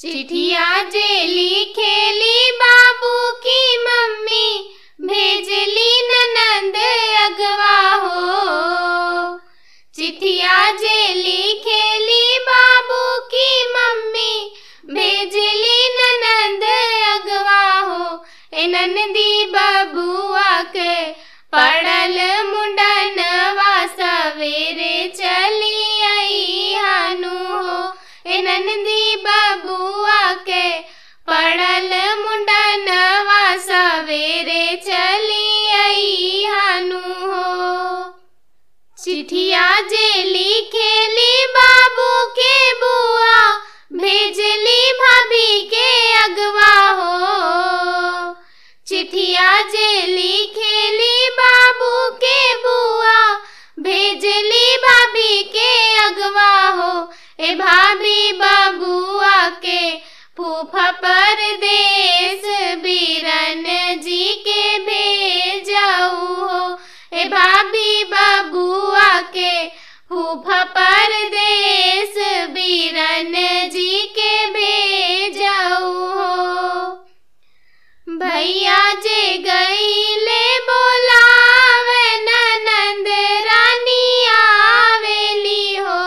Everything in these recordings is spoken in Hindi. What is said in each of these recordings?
चिठिया जे लिखेली बाबू की मम्मी, भेजली ननंद अगवा हो चिठिया जे लिखेली बाबू की मम्मी, भेजली ननंद अगवा हो ए नंदी बबुआ के पड़ल मुंडनवा सवेरे चली आई हानु हो ए नंदी बबुआ चिठिया जे लिखेली बाबू के बुआ, भेजली भाभी के अगवा हो। चिठिया जे लिखेली बाबू के बुआ, भेजली भाभी के अगवा हो। ए भाभी बबुआ के फूफा परदेश बीरन जी के भेजाऊ हो। ए भाभी बबुआ के फूफा परदेश बीरन जी के भेजाऊ हो। भैया जे गईले बोलावे, ननंद रानी आवेली हो।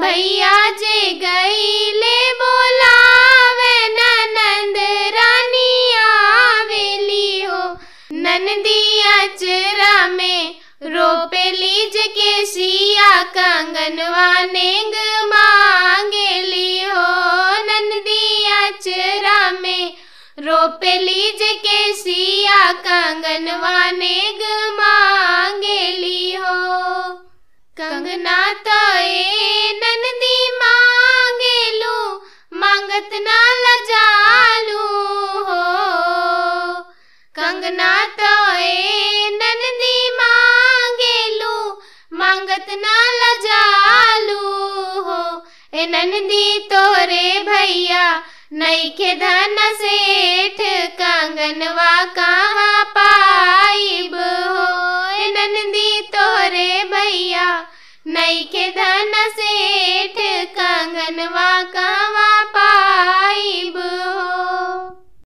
भैया जे गई ले बोलावे, ननंद रानी आवेली हो। नंदी अचरा में रोपे लीज के सिया कंगनवा नेंग मांगेली हो नंदी अचरा में। रोपे लीज के सिया कंगनवा नेग मांगेली हो कंगना तो ए नंदी मांगेलू मांगत ना लजालू हो। कंगना तो मांगत ना लजालू हो। ए नंदी तोरे भैया नईखे धन सेठ, कंगनवा कहाँ पाइब हो? ए नंदी तोरे भैया नईखे धन सेठ, कंगनवा कहाँ